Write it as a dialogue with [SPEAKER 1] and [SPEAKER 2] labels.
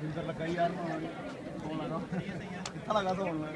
[SPEAKER 1] ਜਿੰਦਰ ਲੱਗਾ ਹੀ ਯਾਰ ਫੋਨ ਲਗਾ ਕਿੱਥਾ ਲਗਾ ਫੋਨ